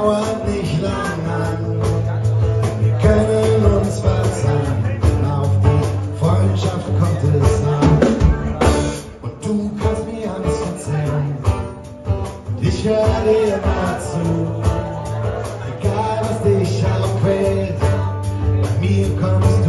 dauert nicht lang an. Wir können uns verzeihen, sagen, auf die Freundschaft kommt es an. Und du kannst mir alles erzählen, und ich höre dir mal zu. Egal was dich auch quält, bei mir kommst du.